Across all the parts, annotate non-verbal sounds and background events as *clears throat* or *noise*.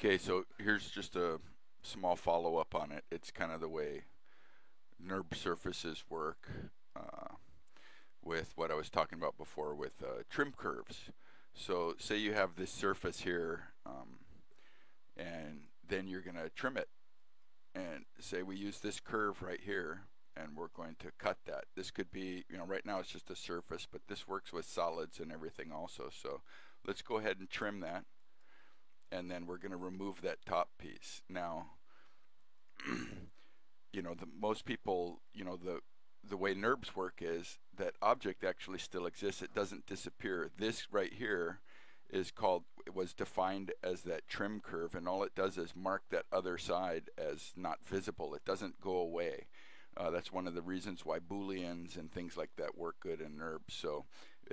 Okay, so here's just a small follow-up on it. It's kind of the way NURB surfaces work uh, with what I was talking about before with uh, trim curves. So say you have this surface here, um, and then you're going to trim it. And say we use this curve right here, and we're going to cut that. This could be, you know, right now it's just a surface, but this works with solids and everything also. So let's go ahead and trim that. And then we're going to remove that top piece. Now, *clears throat* you know, the most people, you know, the the way NURBS work is that object actually still exists. It doesn't disappear. This right here is called it was defined as that trim curve and all it does is mark that other side as not visible it doesn't go away uh, that's one of the reasons why booleans and things like that work good in NURBS so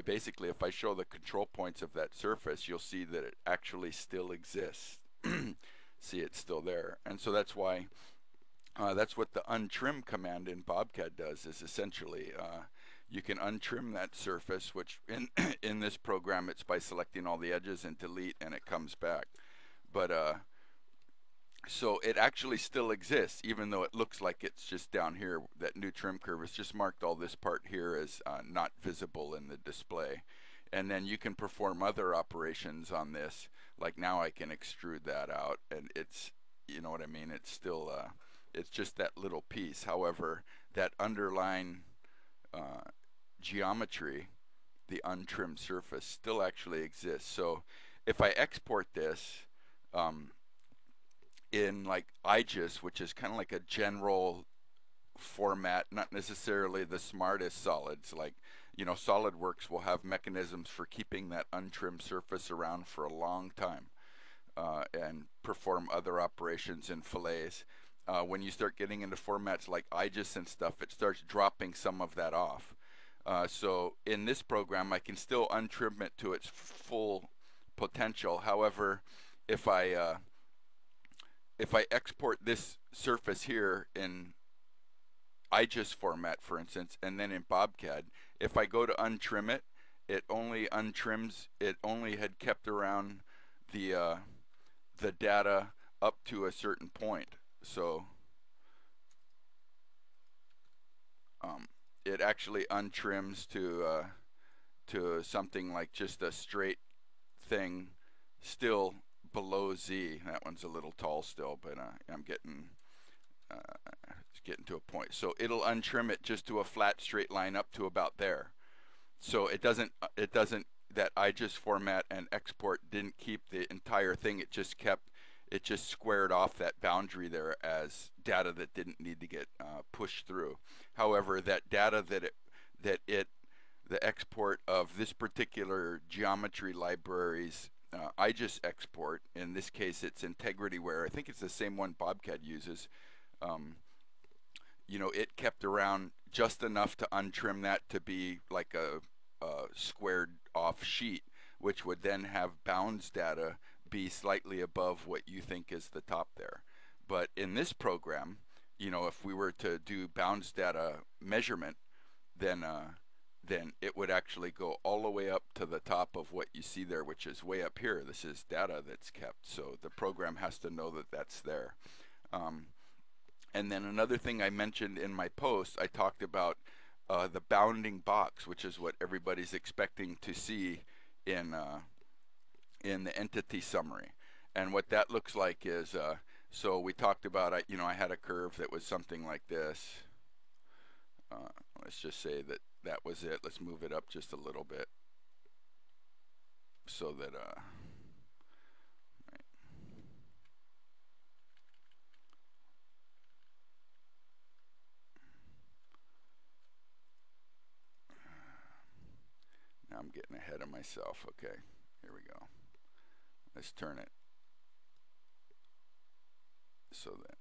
basically if I show the control points of that surface you'll see that it actually still exists *clears throat* see it's still there and so that's why uh, that's what the untrim command in BobCAD does is essentially uh, you can untrim that surface, which in, *clears throat* in this program it's by selecting all the edges and delete and it comes back. But uh, so it actually still exists, even though it looks like it's just down here. That new trim curve has just marked all this part here as uh, not visible in the display. And then you can perform other operations on this. Like now I can extrude that out and it's, you know what I mean? It's still, uh, it's just that little piece. However, that underlying uh, geometry, the untrimmed surface, still actually exists. So if I export this um, in like IGES, which is kind of like a general format, not necessarily the smartest solids, like you know, SolidWorks will have mechanisms for keeping that untrimmed surface around for a long time uh, and perform other operations in fillets. Uh, when you start getting into formats like IGES and stuff, it starts dropping some of that off. Uh, so in this program, I can still untrim it to its full potential. However, if I uh, if I export this surface here in IGES format, for instance, and then in BobCAD, if I go to untrim it, it only untrims. It only had kept around the uh, the data up to a certain point. So um, it actually untrims to uh, to something like just a straight thing, still below Z. That one's a little tall still, but uh, I'm getting uh, getting to a point. So it'll untrim it just to a flat straight line up to about there. So it doesn't uh, it doesn't that IGES format and export didn't keep the entire thing. It just kept it just squared off that boundary there as data that didn't need to get uh, pushed through. However, that data that it that it the export of this particular geometry library's uh, IGES export, in this case it's IntegrityWare, I think it's the same one BobCAD uses, um, you know, it kept around just enough to untrim that to be like a, a squared off sheet, which would then have bounds data be slightly above what you think is the top there. But in this program, you know, if we were to do bounds data measurement, then uh, then it would actually go all the way up to the top of what you see there, which is way up here. This is data that's kept, so the program has to know that that's there. Um, and then another thing I mentioned in my post, I talked about uh, the bounding box, which is what everybody's expecting to see in uh, in the entity summary. And what that looks like is, uh, so we talked about, you know, I had a curve that was something like this. Uh, let's just say that that was it. Let's move it up just a little bit so that, uh, Now I'm getting ahead of myself. Okay, here we go. Let's turn it so that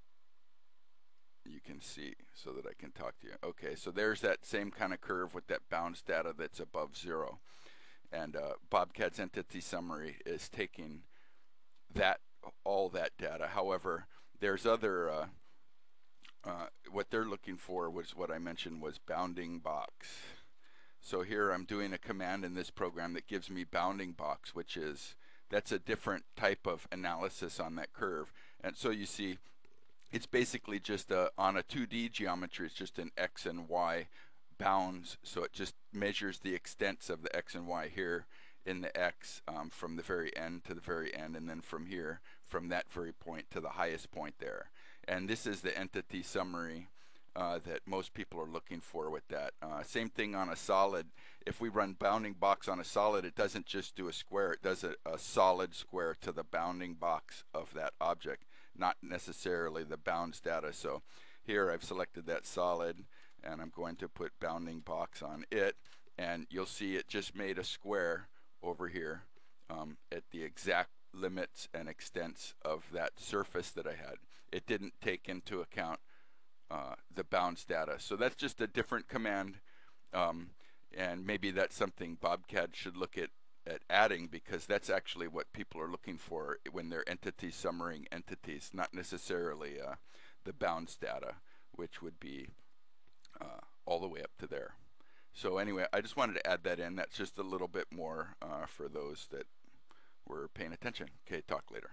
you can see so that I can talk to you. Okay, so there's that same kind of curve with that bounds data that's above zero. And uh, BobCAD's entity summary is taking that all that data. However, there's other, uh, uh, what they're looking for was what I mentioned was bounding box. So here I'm doing a command in this program that gives me bounding box, which is That's a different type of analysis on that curve. And so you see, it's basically just a, on a 2D geometry, it's just an x and y bounds. So it just measures the extents of the x and y here in the x um, from the very end to the very end, and then from here, from that very point to the highest point there. And this is the entity summary uh, that most people are looking for with that. Uh, same thing on a solid. If we run bounding box on a solid, it doesn't just do a square, it does a, a solid square to the bounding box of that object, not necessarily the bounds data. So here I've selected that solid and I'm going to put bounding box on it and you'll see it just made a square over here um, at the exact limits and extents of that surface that I had. It didn't take into account uh, the bounds data. So that's just a different command, um, and maybe that's something BobCAD should look at at adding because that's actually what people are looking for when they're entity summarizing entities, not necessarily uh, the bounds data, which would be uh, all the way up to there. So anyway, I just wanted to add that in. That's just a little bit more uh, for those that were paying attention. Okay, talk later.